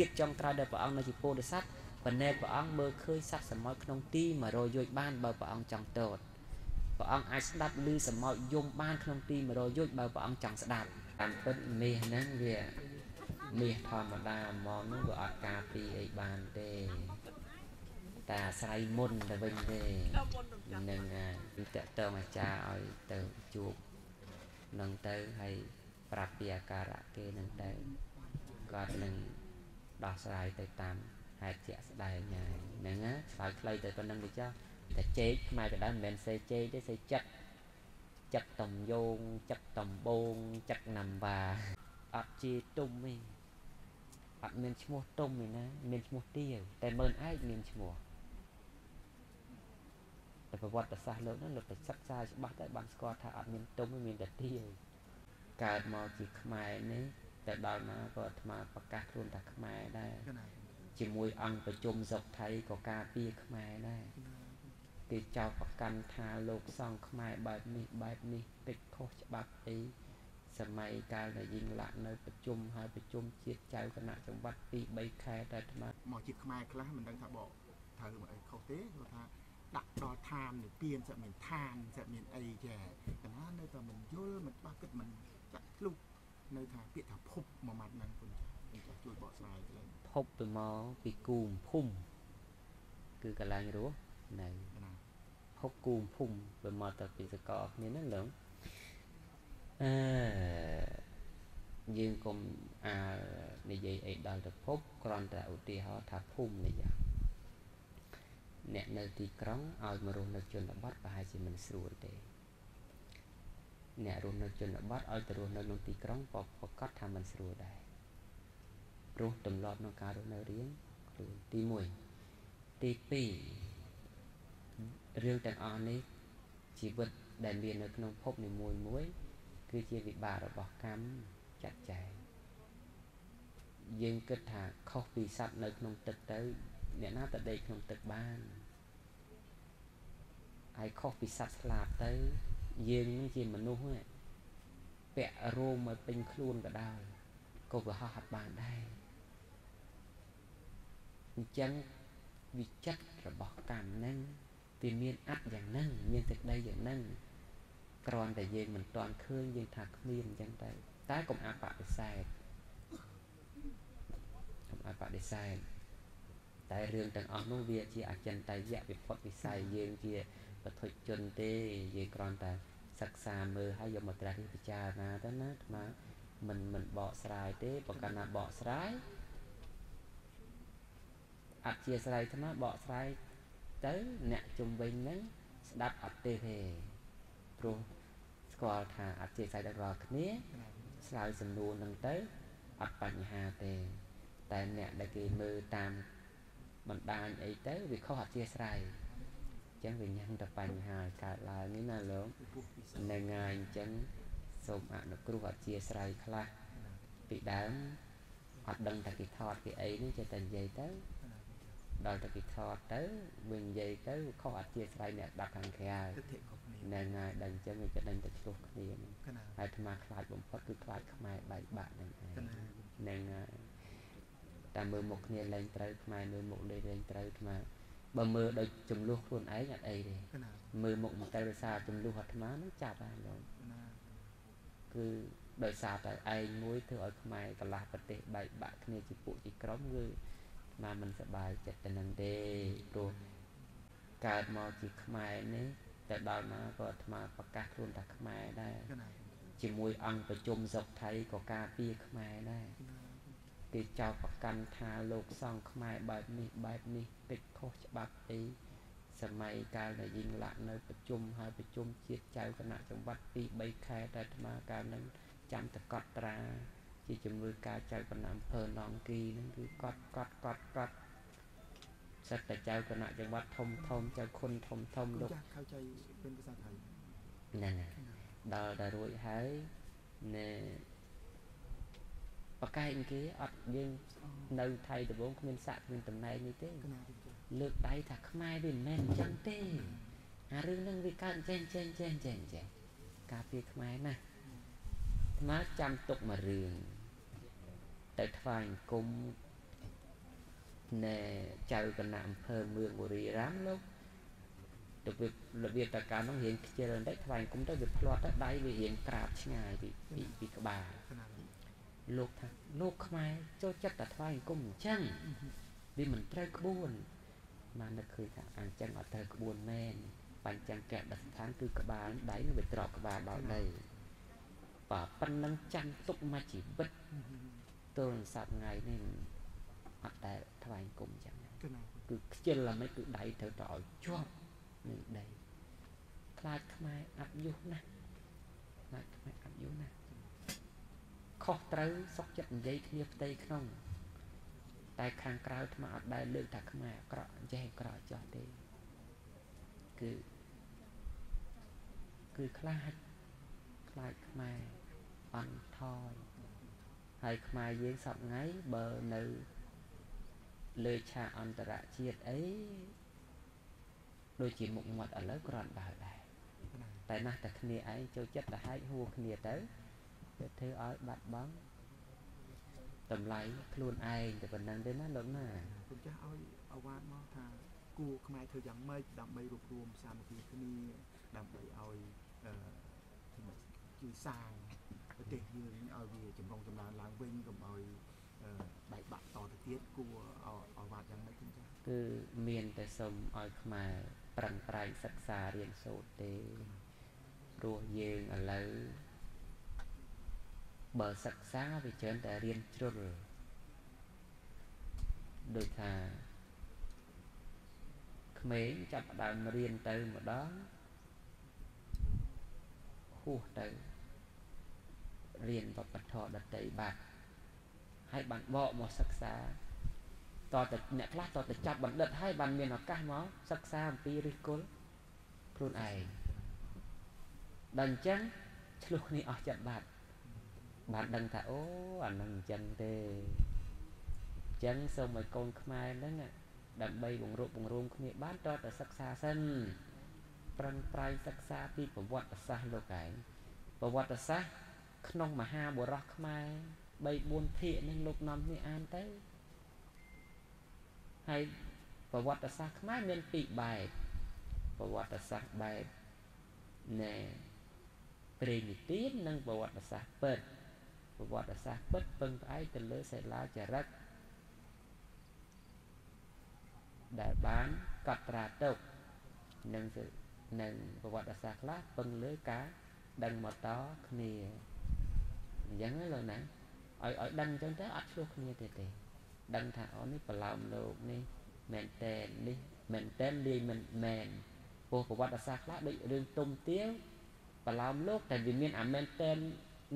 ជាតិចុងក្រោយដែលព្រះអង្គនៅជាពោធិសត្វប៉ុន្តែព្រះអង្គមើលឃើញសត្វសមុទ្រក្នុងទី100យោជបានបើព្រះអង្គចង់តតព្រះអង្គអាចស្ដាប់ឮសមុទ្រយំបានក្នុងទី100យោជបើព្រះអង្គចង់ស្ដាប់តាមពិតមាសហ្នឹងវាមាសធម្មតាមកហ្នឹងវាអត់ការពីអីបានទេតែអាស្រ័យមុនទៅវិញទេនឹងពីតកតងអាចារ្យឲ្យទៅជួបនឹងទៅហើយប្រាប់ពីអាការៈគេនឹងទៅគាត់នឹង ដោះស្រាយទៅតាមហេតុជាក់ស្ដែងហើយហ្នឹងណាឆ្លើយខ្លីទៅប៉ុណ្្នឹងទៅចាស់តែជែកខ្មែរក៏ដែរមិនមែនសេជែកទេសេចិត្តចិត្តតំយោងចិត្តតំបងចិត្តណាំបាអត់ជាទុំទេអត់មានឈ្មោះទុំទេណាមានឈ្មោះទាវតែមើលឯងមានឈ្មោះតែប្រវត្តិសាស្ត្រលោកនោះលោកទៅសិក្សាច្បាស់តែបានស្គាល់ថាអត់មានទុំទេមានតែទាវកើតមកជាខ្មែរនេះ តែដល់ណាក៏អាត្មាប្រកាសខ្លួនថាខ្មែរដែរជាមួយអង្គប្រជុំសុកថៃក៏ការពារខ្មែរដែរគេចោទប្រកាន់ថាលោកសង្ឃខ្មែរបែបនេះបែបនេះតិចខុសច្បាប់អីសម័យកាលដែលយើងលាក់នៅប្រជុំហើយប្រជុំជាតិចៅគណៈចង្វាត់2 3ខែតែអាត្មាមកជាតិខ្មែរខ្លះមិនដឹងថាបកត្រូវមកអីខុសទេគាត់ថាដាក់ដល់ឋាននិព្វានសិតមានឋានសិតមានអីចេះកណានៅតែមិនយល់មិនច្បាស់គិតមិនចាក់ធ្លុះ នៅថាពាក្យថាភពមួយម៉ាត់ហ្នឹងគុណចាស់ជួយបកស្រាយទៅភពទៅមកពីគូមភូមិគឺកន្លែងរស់នៅភពគូមភូមិបើមកទៅពីសកលគ្នាហ្នឹងឡើងអឺយើងកុំអានិយាយអីដល់ទៅភពគ្រាន់តែឧទាហរណ៍ថាភូមិនេះយ៉ាងអ្នកនៅទីក្រុងឲ្យមករស់នៅជនបទប្រហែលជាមិនស្រួលទេ អ្នករស់នៅជនបទឲ្យទៅរស់នៅក្នុងទីក្រុងក៏ប្រកាសថាមិនស្រួលដែរព្រោះទម្លាប់ក្នុងការរស់នៅរៀងខ្លួនទី1ទី2រឿងទាំងអស់នេះជីវិតដែលមាននៅក្នុងភពនីមួយមួយគឺជាវិបាករបស់កម្មចាត់ចែងយើងគិតថាខុសពីសត្វនៅក្នុងទឹកទៅអ្នកណាទៅដេកក្នុងទឹកបានហើយខុសពីសត្វស្លាប់ទៅ យើងនឹងជាមនុស្សពាក់រោមឲ្យពេញខ្លួនក៏ដោយក៏វាហោះអត់បានដែរអញ្ចឹងវិចិត្ររបស់កម្មហ្នឹងវាមានអត្តយ៉ាងហ្នឹងមានសេចក្តីយ៉ាងហ្នឹងគ្រាន់តែយើងមិនទាន់ឃើញយើងថាគ្មានអញ្ចឹងទៅតែកុំអបដិសេធកុំអបដិសេធតែរឿងទាំងអស់នោះវាជាអចិន្ត្រៃយៈវិផុតវិស័យយើងជា បធុជនទេយើងគ្រាន់តែសិក្សាមើលហើយយកមកត្រាស់ពិចារណាទៅណាអាត្មាមិនមិនបកស្រាយទេបើកាលណាបកស្រាយអធិស្ឋានអាត្មាបកស្រាយទៅអ្នកជំវិញហ្នឹងស្ដាប់អត់ទេទេព្រោះស្គាល់ថាអធិស្ឋានទាំងរាល់គ្នាឆ្លើយសំណួរហ្នឹងទៅអត់បញ្ហាទេ តែអ្នកដែលគេមើលតាមបណ្ដាញអីទៅវាខុសអធិស្ឋាន ចឹងវាញ៉ាំងតែបញ្ហាកើតឡើងនេះណាលោកនឹងហើយអញ្ចឹងសូមអនុគ្រោះអធិស្ឋានខ្លះពីដើមអត់ដឹងតែគេថតគេអីនេះចេះតែនិយាយទៅដល់តែគេថតទៅវិញនិយាយទៅខុសអធិស្ឋានអ្នកដាក់ខាងក្រៅហ្នឹងហើយដល់អញ្ចឹងវាจะដឹងតែឆ្លោះគ្នាហ្នឹងហើយអាត្មាខ្លាចបំផុតគឺខ្លាចខ្មែរបែកបាក់ហ្នឹងឯងហ្នឹងហើយតែមើលមុខគ្នាលែងត្រូវខ្មែរមើលមុខលែងត្រូវខ្មែរ បើមើលដោយចំនួនខ្លួនឯងអត់អីទេមើលមុខមកតែដោយសារចំនួនអាត្មានឹងចាប់ហើយលោកគឺដោយសារតែឯងមួយធ្វើឲ្យខ្មែរកន្លះប្រទេសបែកបាក់គ្នាជាពួកជាក្រុមគឺអាត្មាមិនសប្បាយចិត្តទៅនឹងទេព្រោះកើតមកជាខ្មែរនេះតែដល់ណាក៏អាត្មាប្រកាសខ្លួនថាខ្មែរដែរជាមួយអង្គប្រជុំសុកថៃក៏ការពារខ្មែរដែរ គេចោទប្រកាន់ថាលោកសង្ឃខ្មែរបែបនេះបែបនេះតិចខុសច្បាប់អីសម័យកាលដែលយើងលាក់នៅប្រជុំហើយប្រជុំជាតិចៅគណៈចង្វាត់2 3ខែតែអាត្មាកាលនឹងចាំតកត់ត្រាជាជំនួយការចៅគណៈអំភើនងគីហ្នឹងគឺកត់កត់កត់កត់សិតតែចៅគណៈចង្វាត់ធំធំចៅខុនធំធំលោកเข้าใจเป็นภาษาไทยហ្នឹងដល់តែរួចហើយណែបកែកគេអត់ ត់ យើងនៅថៃដំបងគ្មានសាក់គ្មានតំណែងនេះទេលើកដៃថាខ្មែរវាមិនមែនអញ្ចឹងទេអារឿងហ្នឹងវាកើតចេះចេះចេះចេះចេះការពារខ្មែរណាស្មាចាំទុកមួយរឿងទៅថ្វាយអង្គមណែចៅគណៈអំភើមឿងបុរីរាមលោកទៅវារបៀបតកានោះរៀងខ្ជិលបន្តិចថ្វាយគុំទៅវាផ្លាត់ទៅដៃវារៀងក្រាបឆ្ងាយពីពីពីក្បាលកណាលោកថា លោកខ្មែរចូលចិត្តតែថ្វាយគុំអញ្ចឹងវាមិនត្រូវក្បួនបាននឹកឃើញថាអញ្ចឹងអត់ត្រូវក្បួនមែនបញ្ចឹងកដស្ថានគឺក្បាលដៃនឹងវាត្រកក្បាលដល់ដីបើប៉ុណ្ណឹងចាំទុកមួយជីវិតទល់សប្ថ្ងៃនេះអត់ដែលថ្វាយគុំអញ្ចឹងកណាគឺខ្ជិលឡើងមិនគឺដៃត្រូវតែឲ្យជាប់នឹងដីខ្លាចខ្មែរអត់យុះណាស់ខ្លាចខ្មែរអត់យុះណាស់ ខុសត្រូវសុកចិត្តនិយាយគ្នាផ្ទៃក្នុង តែខាងក្រៅអាត្មាអត់ដែលលើកថាខ្មែរអាក្រក់អញ្ចេះអាក្រក់ចោះទេគឺគឺខ្លាចខ្លាចខ្មែរអន់ថយហើយខ្មែរយើងសប្ងៃបើនៅលើឆាកអន្តរជាតិអីដូចជាមុខមាត់ឥឡូវគ្រាន់បើដែរកណាតែណាស់តែគ្នាឯងចូលចិត្តទៅហែកហួរគ្នាទៅ វាធ្វើឲ្យបាត់បង់តម្លៃខ្លួនឯងតែប៉ុណ្្នឹងទេណាលោកណាគុំចាស់ឲ្យអវ៉ាតមកថាគួរខ្មែរធ្វើយ៉ាងម៉េចដើម្បីរួបរวมសាមគ្គីគ្នាដើម្បីឲ្យអឺជួយសាងប្រទេសយើងឲ្យវាចម្រុងចម្រើនឡើងវិញកុំឲ្យអឺបែកបាក់តទៅទៀតគួរឲ្យអវ៉ាតយ៉ាងម៉េចគុំចាស់គឺមានតែសុំឲ្យខ្មែរប្រឹងប្រែងសិក្សារៀនសូត្រទេព្រោះយើងឥឡូវ បើសិក្សាវាច្រើនតែរៀនជ្រុលដូចថាក្មេងចាប់ផ្ដើមរៀនទៅម្ដងហួសទៅរៀនវប្បធម៌ដតីបាត់ហើយបានបកមកសិក្សាតតែអ្នកខ្លះតតែចាប់បណ្ឌិតហើយបានមានឱកាសមកសិក្សាអំពីឫសគល់ខ្លួនឯងដល់អញ្ចឹងឆ្លោះគ្នាអស់ចិត្តបាត់ បានដឹងថាអូអានឹងអញ្ចឹងទេអញ្ចឹងសូមឲ្យកូនខ្មែរហ្នឹងណាដើម្បីបង្រួបបង្រួមគ្នាបានតតែសិក្សាសិនប្រឹងប្រែងសិក្សាពីប្រវត្តិសាស្ត្រលោកឯងប្រវត្តិសាស្ត្រក្នុងមហាបុរសខ្មែរ3 4ភាគហ្នឹងលោកនាំគ្នាអានទៅហើយប្រវត្តិសាស្ត្រខ្មែរមានពីរបែបប្រវត្តិសាស្ត្របែបណែព្រេងនិទាននិងប្រវត្តិសាស្ត្រពិត ប្រវត្តិសាស្ត្រពិតពឹងផ្អែកទៅលើសិលាចារឹកដែលបានកត់ត្រាទុកនិងសិនិងប្រវត្តិសាស្ត្រខ្លះពឹងលើការដឹងមកតគ្នាអញ្ចឹងណាលោកណាឲ្យឲ្យដឹងអញ្ចឹងទៅអត់ឆ្លោះគ្នាទេទេដឹងថាអូនេះប្រឡោមលោកនេះមែនតែននេះមែនតែនលាយមិនមែនព្រោះប្រវត្តិសាស្ត្រខ្លះដូចរឿងទុំទាវប្រឡោមលោកតែវាមានអាមែនតែន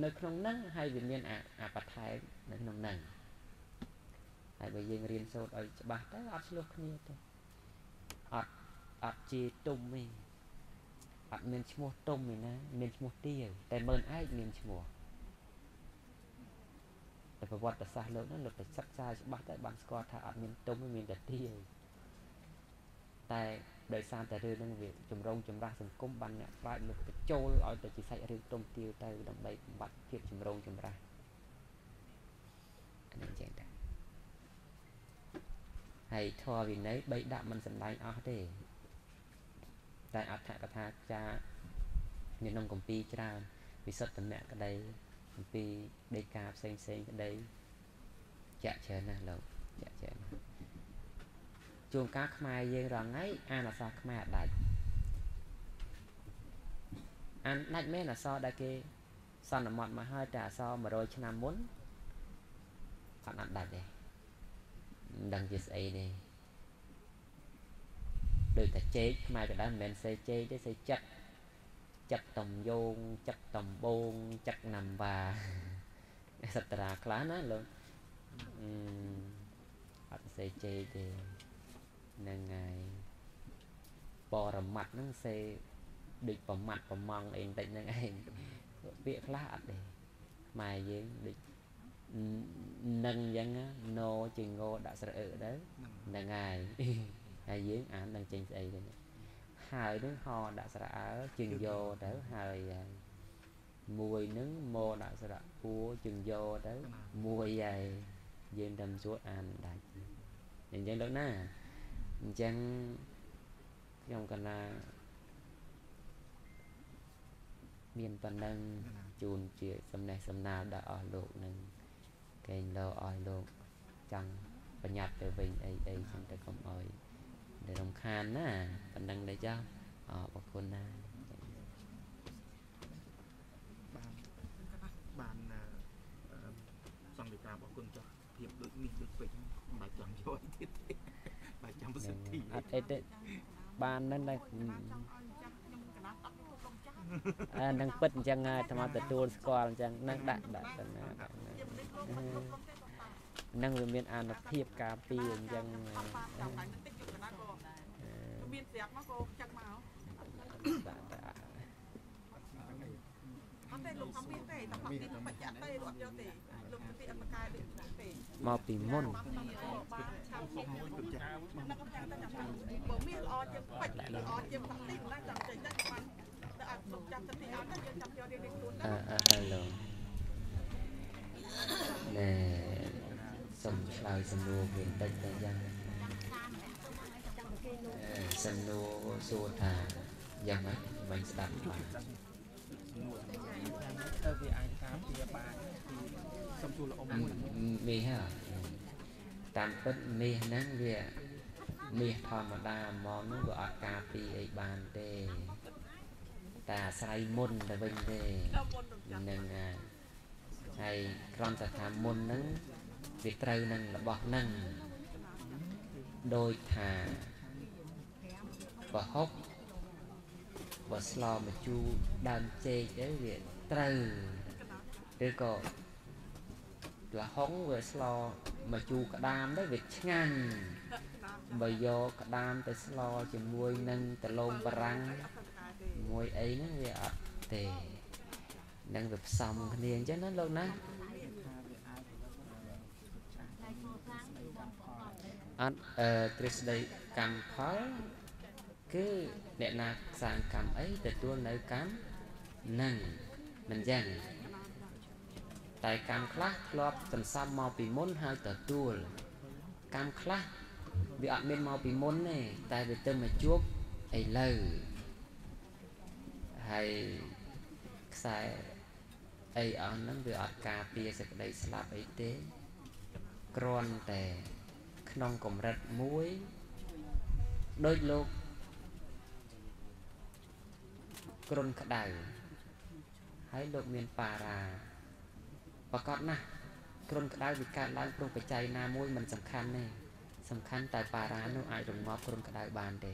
នៅក្នុងហ្នឹងហើយវាមានអាអាបន្ថែមនៅក្នុងហ្នឹងហើយបើយើងរៀនសូត្រឲ្យច្បាស់ទៅអត់ឆ្លោះគ្នាទេអត់អត់ជាទុំទេអត់មានឈ្មោះទុំទេណាមានឈ្មោះទាវតែមើលឯងមានឈ្មោះតែប្រវត្តិសាស្ត្រលោកហ្នឹងលោកទៅសិក្សាច្បាស់ទៅបានស្គាល់ថាអត់មានទុំទេមានតែទាវតែ ដោយសារតែរឿងហ្នឹងវាចម្រងចម្រាស់សង្គមបានអ្នកប្រាជ្ញលោកទៅចូលឲ្យទៅជាសាច់រឿងទុំទាវទៅដើម្បីបំបត្តិភាពចម្រងចម្រាស់អានេះអញ្ចឹងដែរហើយធម៌វិន័យបីដាក់មិនសំដែងអស់ទេតែអត្ថកថាចានៅក្នុងកម្ពីច្រើនវិសុទ្ធនៈក្តីអំពីដេកាផ្សេងផ្សេងក្តីចាក់ច្រើនណាស់លោកចាក់ច្រើនណាស់ ជួនកាលខ្មែរយើងរងថ្ងៃអានអក្សរខ្មែរអត់ដាច់អានដាច់មែនអក្សរដែលគេសន្មត់មកហើយតែអក្សរ100ឆ្នាំមុនអត់អត់ដាច់ទេមិនដឹងជាស្អីទេដូចតែចេកខ្មែរក៏ដែរមិនមែនសេចេកទេសេចិត្តចិត្តតំយោងចិត្តតំបងចិត្តណាំវ៉ាសត្រាខ្លះណាលោកអឺអត់សេចេកទេ ហ្នឹងហើយបរមត្តហ្នឹងសេដូចប្រមាត់ប្រម៉ង់អីបន្តិចហ្នឹងឯងពាក្យខ្លះអត់ទេខ្មែរយើងដូចនឹងអញ្ចឹងណោជាងោដាក់ស្រអឺទៅហ្នឹងហ្នឹងហើយហើយយើងអាននឹងចេញស្អីទៅនេះហើយនឹងហដាក់ស្រៈអើជើងយោទៅហើយហើយមួយនឹងមកដាក់ស្រៈពួរជើងយោទៅមួយហើយយើងតែមិនស្រួលអានមិនដាច់អញ្ចឹងលោកណា អញ្ចឹងខ្ញុំកណាមានប៉ុណ្ណឹងជូនជាសំណេះសំណាលដល់អស់លោកនឹងកែងលោឲ្យលោកចង់បញ្ញត្តិទៅវិញអីអីចឹងទៅកុំអោយដែលរំខានណាប៉ុណ្ណឹងដែរចាអរអរគុណណាបានបានអឺអឺសង្ឃវិការរបស់គុណចុះភាពដូចនេះដូចពេកមិនបាច់ចាំយកអីទៀតទេ បាច់ចាំប្រសិទ្ធិអត់អីទេបានហ្នឹងដែរចង់ឲ្យចាស់ខ្ញុំកណាត់អត់ពុកលោកចាស់អានឹងពិតអញ្ចឹងហើយអាត្មាទទួលស្គាល់អញ្ចឹងហ្នឹងដាក់ដាក់ទៅណាដាក់ណាជាមនុស្សលោកមិនលោកទេបងតាហ្នឹងវាមានអានុភាពការពារអញ្ចឹងអត់បានដល់តែតិចយកកណាត់ក៏មានស្រាប់មកក៏ចឹងមកដាក់តែអត់ទេលោកថាមានទេតែផាត់ទីបច្ចៈទេលោកអត់យកទេលោកទីអត់បកាយដូចនេះទេ មកពីមុនបានឆាប់មានមួយគុណចាស់នឹងក៏ចាំតែចាំបើមានល្អជាងបាច់ល្អជាងផាត់ទីណាចាំចេញតែបានតែអត់លោកចាំទៅទីអត់ទៅយើងចាំយករៀងខ្លួនទៅអឺអឺអឺលោកណែសុំឆ្លើយសំណួរវិញតិចទៅយ៉ាងអឺសំណួរសួរថាយ៉ាងម៉េចមិនស្ដាប់បានទៅវាអាចការពារបានពី សុំជួលល្អមួយមាសហ่าតាមពិតមាសហ្នឹងវាមាសធម្មតាហ្មងហ្នឹងវាអត់ការពារអីបានទេតែអាស្រ័យមុនទៅវិញទេដល់មុនទៅចាំនឹងហើយហើយគ្រាន់តែថាមុនហ្នឹងវាត្រូវនឹងរបស់ហ្នឹងដោយថាបើហុកបើស្លមកជូរដើមចេកទៅវាត្រូវឬក៏ លហុងវាស្លមកជូរក្តាមទៅវាឆ្ងាញ់បើយកក្តាមទៅស្លជាមួយនឹងដលងបារាំងមួយអីហ្នឹងវាអត់ទេនឹងវាផ្សំគ្នាអញ្ចឹងណាលោកណាអត់អឺទ្រឹស្ដីកម្មផលគឺអ្នកណាសាងកម្មអីទទួលនៅកម្មនឹងមិនចឹង តែកម្មខ្លះធ្លាប់សន្សំមកពីមុនហើយទទួលកម្មខ្លះវាអត់មានមកពីមុនទេតែវាទៅមកជួបឥឡូវហើយខ្សែអីអស់ហ្នឹងវាអត់ការពារសេចក្តីស្លាប់អីទេគ្រាន់តែក្នុងកម្រិតមួយដូចលោកគ្រុនក្តៅហើយលោកមានបារា ប្រកបណាស់គ្រុនក្តៅវាកើតឡើងព្រោះបច្ច័យណាមួយមិនសំខាន់ទេសំខាន់តែបារានោះអាចរងាប់គ្រុនក្តៅបានទេ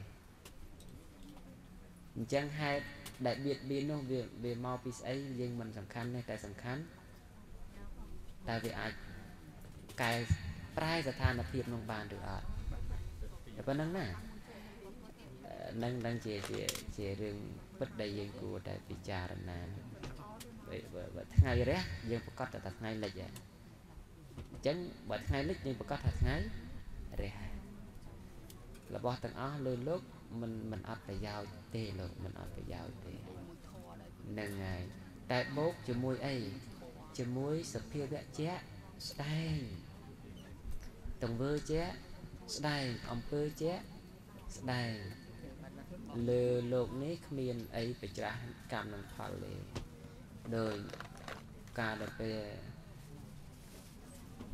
អញ្ចឹងហេតុដែលបៀតបៀននោះវាវាមកពីស្អីយើងមិនសំខាន់ទេតែសំខាន់តែវាអាចកែប្រែស្ថានភាពនោះបានឬអត់តែប៉ុណ្្នឹងណាអឺនឹងនឹងជាជាជារឿងពិតដែលយើងគួរតែពិចារណាបើ បើបើថ្ងៃរះយើងប្រកាសតែថាថ្ងៃលិចហ៎អញ្ចឹងបើថ្ងៃលិចយើងប្រកាសថាថ្ងៃរះរបស់ទាំងអស់លើលោកមិនមិនអត់ប្រយោជន៍ទេលោកមិនអត់ប្រយោជន៍ទេហ្នឹងហើយតែបូកជាមួយអីជាមួយសភាវៈជាក់ស្ដែងទង្វើជាក់ស្ដែងអំពើជាក់ស្ដែងលើលោកនេះគ្មានអីប្រច្រាស់កម្មនឹងផលទេ ដោយការដែលពេល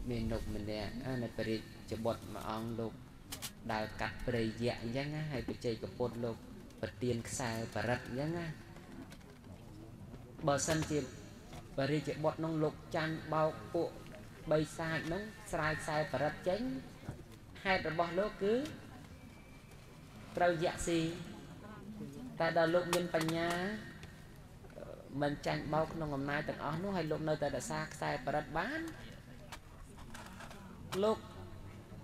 មាននុកម្នាក់អានៅបរិជ្ជបុត្រមួយអង្គលោកដែលកាត់ព្រៃយៈអញ្ចឹងណាហើយបច្ចេកពុទ្ធលោកប្រទៀនខ្សែបរិទ្ធអញ្ចឹងណាបើសិនជាបរិជ្ជបុត្រនោះលោកចាញ់បោកពួកបីសាចនោះស្រាយខ្សែបរិទ្ធចេញហេតុរបស់លោកគឺត្រូវយៈស៊ីតែដល់លោកមានបញ្ញាអឺ មិនចាញ់បោកក្នុងអំណាចទាំងអស់នោះហើយលោកនៅតែរក្សាខ្សែបរិទ្ធបានលោក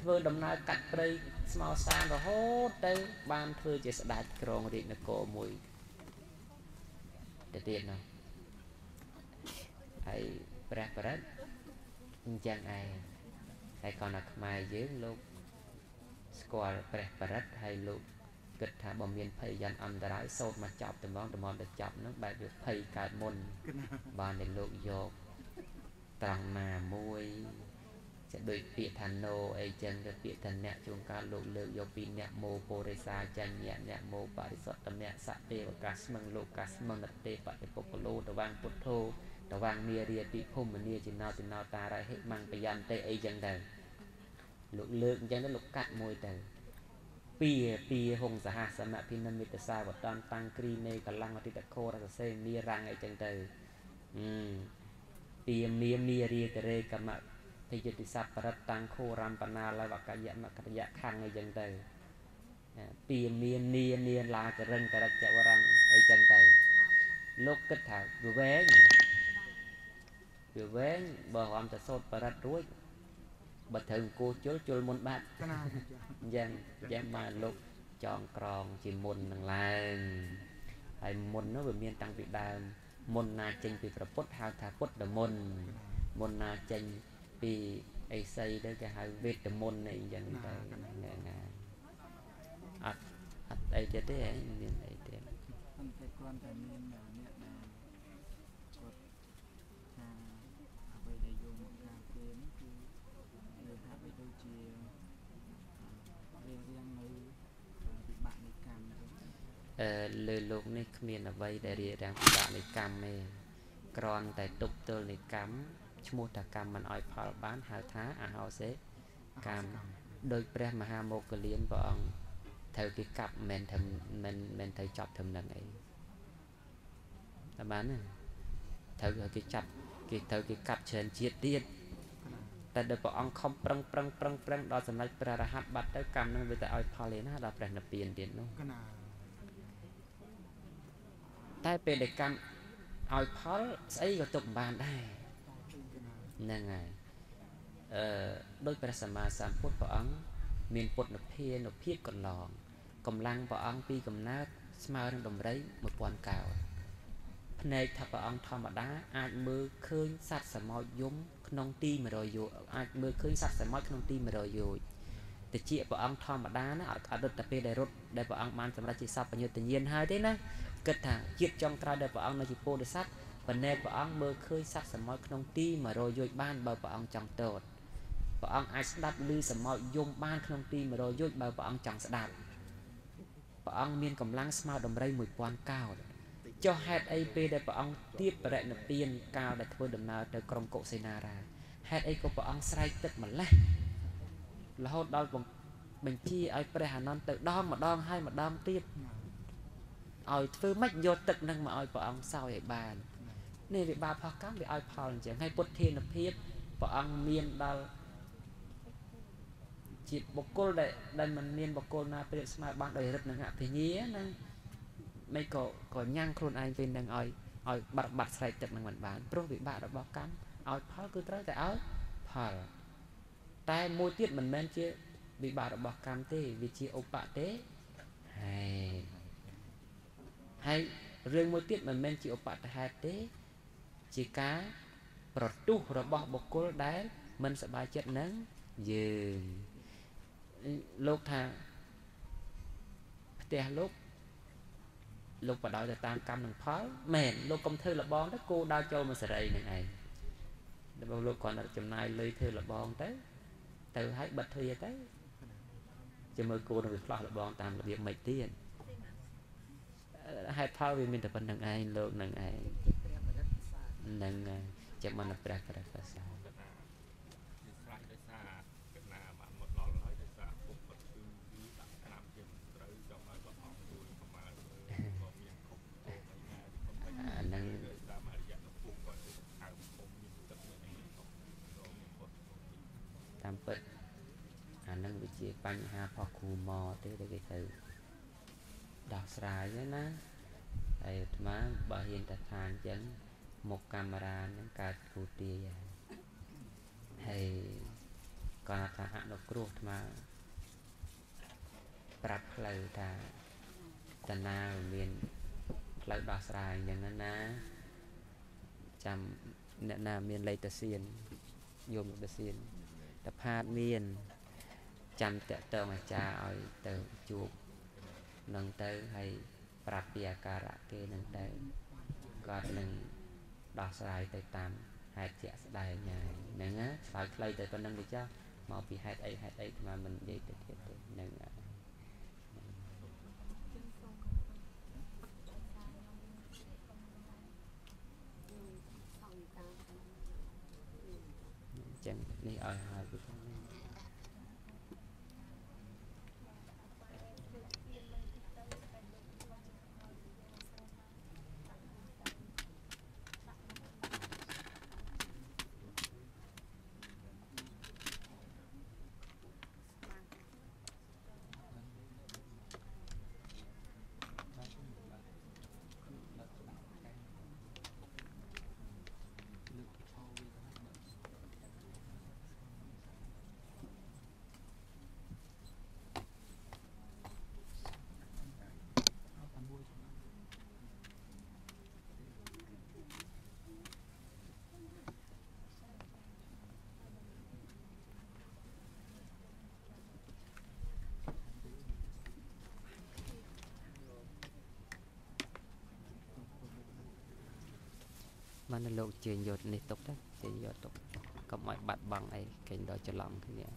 ធ្វើដំណើរកាត់ព្រៃស្មោសានរហូតទៅ បានធ្វើជាស្ដេចក្រងរាជនគរមួយទៅទៀតនោះហើយព្រះបរិទ្ធអញ្ចឹងឯងតែគាត់ណាខ្មែរយើងលោកស្គាល់ព្រះបរិទ្ធហើយលោក គិតថាបើមានភ័យយន្តអន្តរាយសោតមកចាប់តំងតំងទៅចាប់នោះបែបវាភ័យកើតមុនគណាបានតែលោកយកត្រង់ណាមួយจะដូចពាក្យថា no អីចឹងទៅពាក្យថាអ្នកជួនកាលលោកលើកយកពីអ្នកមោពរិសាចាញ់អ្នកអ្នកមោបរិសុទ្ធមៈសទេវកាស្មឹងលោកកាស្មឹងនតេបតិពុគលោតវាងពុទ្ធោតវាងនារាពិភុមនីចិណោតិណោតារហិមង្កយន្តិអីចឹងទៅលោកលើកអញ្ចឹងទៅលោកកាត់មួយទៅ ពីពីហងសហសមភិនិមិតសាវតនតាំងគ្រីមេកលੰអតិតខរសសេមីរាំងអីចឹងទៅអឺពីមៀមីរាករេកម្មតិយតិសពរិតតាំងខោរំបណាលវកយមកតយៈខੰអីចឹងទៅពីមាននានាឡាចរិងករិចវរាំងអីចឹងទៅលោកគិតថាវាវែងវាវែងបើហមតែសូត្របរិតរួច បើត្រូវអង្គជុលជុលមុនបាត់ណាអញ្ចឹងអញ្ចឹងមកលោកចងក្រងជាមុននឹងឡើងហើយមុននោះវាមានតាំងពីដើមមុនណាចេញពីប្រពុតហៅថាពុទ្ធមុនមុនណាចេញពីអីសីទៅគេហៅវេទមុនអីអញ្ចឹងទៅហ្នឹងណាអត់អត់អីទៀតទេមានអីទៀតប៉ុន្តែគាត់តែមានអ្នកដែលគាត់ថាអ្វីដែលយកមកការពារនេះគឺយើងថាបីដូចជារៀងរៀងនៅវិបាកនៃកម្មអឺ លើលោកនេះគ្មានអ្វីដែលរៀបរៀងវិបាកនៃកម្មទេគ្រាន់តែទប់ទល់នៃកម្មឈ្មោះថាកម្មមិនអោយផលបានហៅថាអហោសេកម្មដោយព្រះមហាមោគលានព្រះអង្គត្រូវគេកាប់មិនថាមិនមិនត្រូវចាប់ធ្វើនឹងអីតែបានណាត្រូវគេចាប់គេត្រូវគេកាប់ច្រើនជាតិទៀតតែដល់ព្រះអង្គខំប្រឹងប្រឹងប្រឹងប្រឹងដល់សម្រេចព្រះរហ័តបាត់ទៅកម្មនឹងវាទៅឲ្យផលឯណាដល់ព្រះនិព្វានទៀតនោះ តែពេលដែលកម្មឲ្យផលស្អីក៏ទុកមិនបានដែរហ្នឹងហើយអឺដោយព្រះសម្មាសម្ពុទ្ធព្រះអង្គមានពុទ្ធនិព្វានុភាពកន្លងកម្លាំងព្រះអង្គពីកំណើតស្មើនឹងដំរី1000កោភ្នែកថាព្រះអង្គធម្មតា អាចមើលឃើញសត្វសមោចយំក្នុងទី100យោអាចមើលឃើញសត្វសមោចក្នុងទី100យោតិចព្រះអង្គធម្មតាណាអត់អត់តែពេលដែលរត់ដែលព្រះអង្គបានសម្រេចជាសពញ្ញុតញ្ញាណហើយទេណា គិតថាជាតិចុងក្រោយដែលព្រះអង្គនៅជាពោធិសត្វប៉ុន្តែព្រះអង្គមើលឃើញសត្វសមោចក្នុងទី100យោជបានបើព្រះអង្គចង់តតព្រះអង្គអាចស្ដាប់ឮសមោចយំបានក្នុងទី100យោជបើព្រះអង្គចង់ស្ដាប់ព្រះអង្គមានកម្លាំងស្មើដំរី1000កោដចុះហេតុអីពេលដែលព្រះអង្គទៀបបរិណពានកាលដែលធ្វើដំណើរទៅក្រុងកុសេនារាហេតុអីក៏ព្រះអង្គស្រែកទឹកម្លេះរហូតដល់បញ្ជាឲ្យព្រះអានន្ទទៅដងម្ដងហើយម្ដងទៀត ឲ្យធ្វើម៉េចយកទឹកនឹងមកឲ្យព្រះអង្គសោយឲ្យបាននេះវិបាកផុសកម្មវាឲ្យផលអញ្ចឹងហើយពុទ្ធានុភាពព្រះអង្គមានដល់ជាបុគ្គលដែលដែលមិនមានបុគ្គលណាប្រៀបស្មើបានដោយរិទ្ធនឹងអភិញ្ញាណាមិនក៏ក៏ញ៉ាំងខ្លួនឯងពេលនឹងឲ្យឲ្យបាត់បាត់ស្រែកទឹកនឹងមិនបានព្រោះវិបាករបស់កម្មឲ្យផលគឺត្រូវតែឲ្យផលតែមួយទៀតមិនមែនជាវិបាករបស់កម្មទេវាជាឧបទេហើយ ហើយរឿងមួយទៀតមិនមែនជាឧបតហេតុទេ ជាការប្រទុះរបស់បុគ្គលដែលមិនសប្បាយចិត្តនឹងយើងលោកថាផ្ទះលោកលោកបដោយទៅតាមកម្មនិងផលមែនលោកកុំធ្វើលបងទៅគោដល់ចូលមកសេរីនឹងឯងដល់លោកគ្រាន់តែចំណាយលុយធ្វើលបងទៅ ទៅហើយបិទទ្វារទៅជាមួយគោនឹងវាឆ្លោះលបងតាមរបៀបមិនទៀត ហេតុផលវាមានតែប៉ុណ្្នឹងឯងលោកនឹងឯងនឹងចាំមិនព្រះព្រះប្រសាតាមពិតអានឹងវាជាបញ្ហាផុសគ្រូមកទេដែលគេទៅ ដោះស្រាយណាហើយអាត្មាបើហ៊ានតែថាអញ្ចឹងមុខកាមេរ៉ានឹងកើតគូទាយហើយគាត់ថាអនុគ្រោះអាត្មាប្រាប់ផ្លូវថាតាណាមានផ្លូវដោះស្រាយអញ្ចឹងណាចាំអ្នកណាមានលេខតាសៀនយមតាសៀនតផាតមានចាំតតងអាចារ្យឲ្យទៅជួប នឹងទៅហើយប្រាប់ពីអាការៈគេនឹងទៅគាត់នឹងដោះស្រាយទៅតាមហេតុជាក់ស្ដែងហើយហ្នឹងណាឆ្លើយខ្លីតែប៉ុណ្្នឹងទេចាមកពីហេតុអីហេតុអីអាមិននិយាយទៅទៀតទេហ្នឹងហើយអញ្ចឹងនេះឲ្យហើយពីខាងនេះ បានតែលោកជើញយកនេះទុកទៅជើញយកទុកកុំឲ្យបាត់បង់អីគេដល់ច្រឡំគ្នា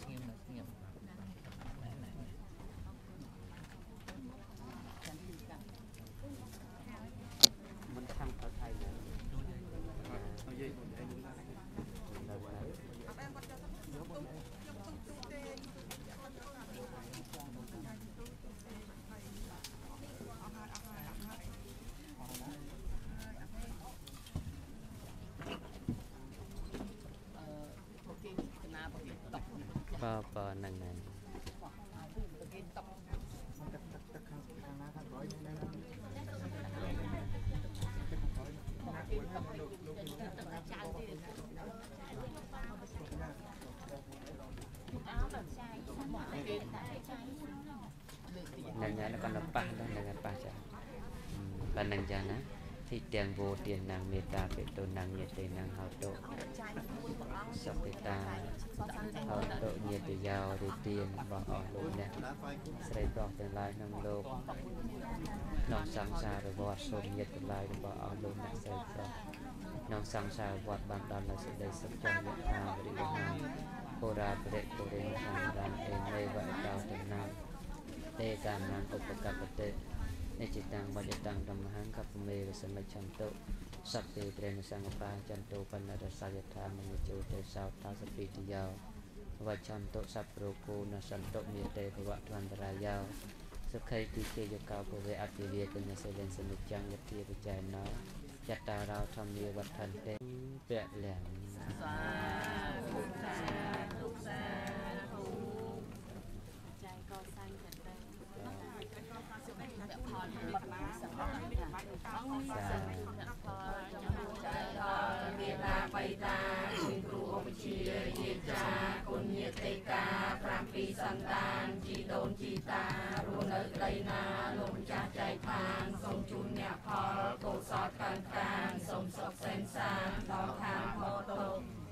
ស្ងៀមស្ងៀម មិនខាំទៅថៃទេនៅ អត់បានគាត់យកទៅខ្ញុំទុំខ្ញុំទុំទូទេអស់ហើយអស់ហើយអស់ហើយ បើបើហ្នឹងហើយទឹកខា ងខាងណាខាងក្រោយនេះណាហ្នឹងហើយ nó còn là ប៉ះដែរហ្នឹងហើយប៉ះចាបើហ្នឹងចាណាទីទាំងវោទានណាងមេត្តាបេតុណាងញាតិណាងហៅតុសតិតាហៅតុញាតិយោរិទានរបស់អស់លោកអ្នកស្រីប្រុសទាំងឡាយក្នុងលោកក្នុងសង្សារវត្តសូមញាតិទាំងឡាយរបស់អស់លោកអ្នកស្រីប្រុសក្នុងសង្សារវត្តបានដល់នូវសេចក្តីសុខចង់យថាវិរិយហាពុរាបរិពុរិសង្រាមអេមេវៈតោតនាងទេកាមនាងឧបកបតិ និចិតាំងវច្ចតាំងធម្មហង្កពមេវសមិច្ឆន្តុសព្វេត្រេនសង្ឃបាចន្តុបណ្ណរសយថាមនិជោទេសោតាសពីតិយោវច្ឆន្តុសព្វរោគោនសន្តុមេតេភវៈធន្តរាយោសុខៃទីជេយកោពវេអភិវិកញ្ញសិលេនសនិច្ចំយតិវិច័យណោយតារោធម្មាវត្ថន្តិពៈលំចែកកសាងតែតែ មេតាបៃតាគុណគ្រូឧបជាយាចាគុណញាតិកា7សន្តានជីដូនជីតារស់នៅក្តីណាលោកម្ចាស់ចែកឋានសូមជូនអ្នកផលកុសលកាន់កានសូមសុខសែនសានដល់ខាងផុតទុក្ខ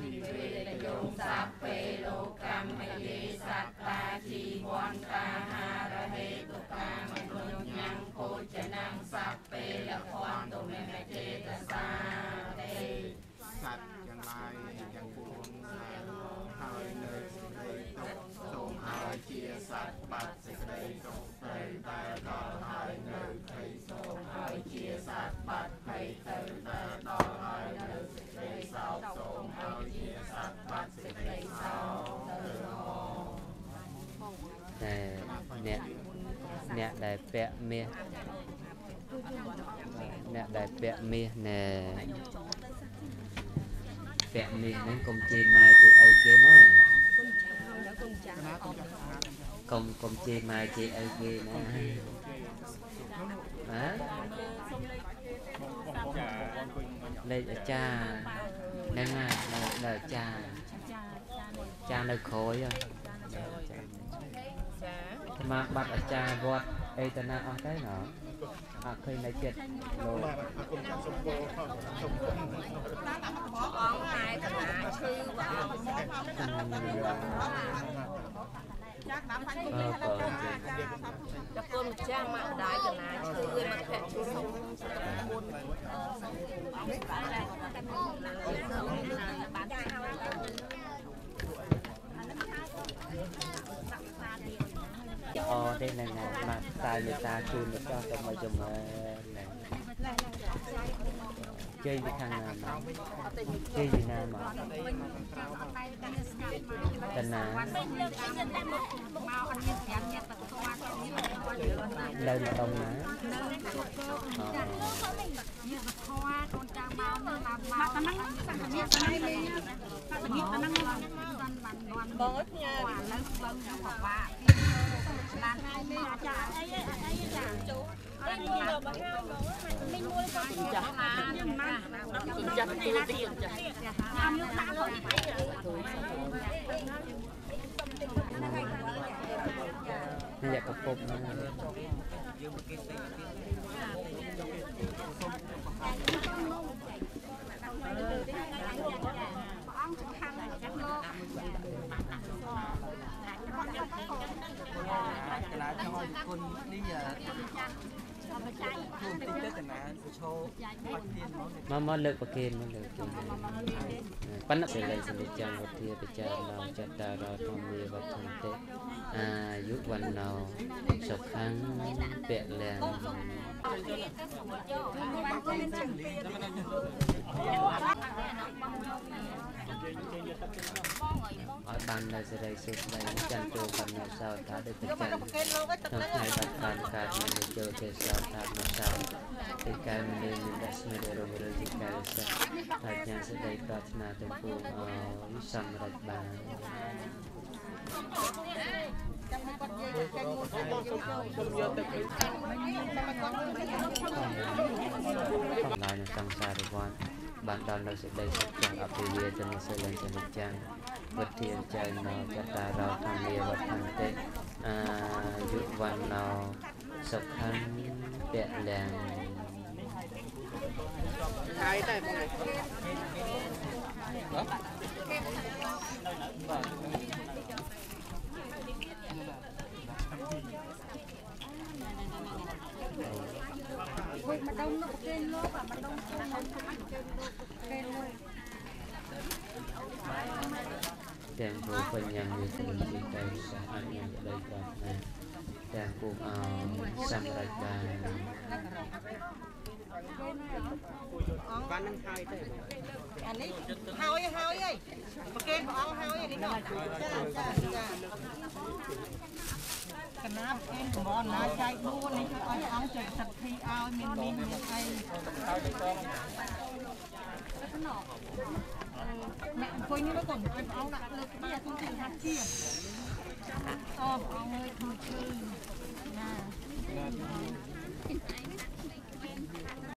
វិវេតយោងសាពេលោកម្មយេសត្តាជីវន្តាហា នាំងសាពេលភ័ន្តុមេមចេតសាទេសត្វទាំងឡាយទាំងពួងហើយនៅសេចក្តីទុកសូមឲ្យជាសត្វបាត់សេចក្តីទុកទៅតែដល់ហើយនៅភ័យសូមឲ្យជាសត្វបាត់ភ័យទៅតែដល់ហើយនៅសេចក្តីសោកសូមឲ្យជាសត្វបាត់សេចក្តីសោកទៅតែអ្នកអ្នកដែលពាក់មាស អ្នកដែលពាក់មាសណែពាក់មាសហ្នឹងកុំជេរម៉ែជេរឪគេណាកុំកុំជេរម៉ែជេរឪគេណាបាទលេខអាចារ្យហ្នឹងហើយនៅនៅអាចារ្យអាចារ្យនៅក្រោយហ៎អាមកបាត់អាចារ្យវត្តអីតាណាអស់ទៅណ៎ អត់ឃើញនៅចិត្តលោកបាទអរគុណចាំសុំពោសុំបងហើយកណាឈឺបងចចាក់ណាប់ខាងគុំនេះហើយចាចាថាចាកូនម្ចាស់មកម្ដាយកណាឈឺមកភ័ក្រជួយសុំមុ នអូទេហ្នឹងណាបាទខ្សែមេតាជូនទៅចោះទៅមកចំហ្នឹងជ័យពីខាងណាមកជ័យពីណាមកតណានៅម្ដុំណាអូ បងអើយផ្ញើ ចាក់ទូទៀតចា នេះកពប់ហ្នឹង ក គុណនេះខ្លួនតិចទៅកណាឈោបាច់ទៀនមកមកមកលើកប្រគេនមកលើកគេប៉ុន្តែលេងសនិចាំវធាពិចារណាចត្តារធម្មាវត្ថន្តិអាយុវណ្ណោសុខੰពលំ ឲ្យបាននៅសេរីសុខស្ដីចន្ទចូលកំណត់សោថាដូចប្រចាំប្រកេនលោកអើយទឹកក្នុងហ្នឹងថ្ងៃបាត់បានកើតមានចូលទេសោថាមកសោទីកែមនេះមានដស្មិររងរើទីកែសិទ្ធហើយញាសេចក្តីប្រាថ្នាទាំងពួងឲ្យសម្រេចបានចាំគាត់និយាយចេញមួយទៅយកចូលយកទឹកអីចាំមកគាត់ផងឡើយនៅសង្សារវ័ន បានដល់នៅសេចក្តីសុខចង់អភិវាទនសិលិសនិច្ចាំវិធានចៃណោចតារោធម្មាវត្ថន្តិអាយុវណ្ណោសុខੰពលំហើយតែបងទាំ ងព្រោះបញ្ញាមានជំនឿទីតែសោះអញ្ញាក្តីប្រាថ្នាទាំងពុំឲ្យសម្រេចបានបាននឹងហើយតែអានេះហើយហើយហីប្រកេនព្រះអង្គហើយនេះនោះចាចាចា កណាប់គេតំបន់ណាចែក4នេះឲ្យអង្គចុចសិទ្ធិឲ្យមានមានមានអីហើយទៅកងអ្នកអង្គុយនេះក៏មិនអង្គអង្គដាក់លើក្បាលខ្ញុំជឿថាជាអូអង្គអើយខ្ញុំជឿណាណា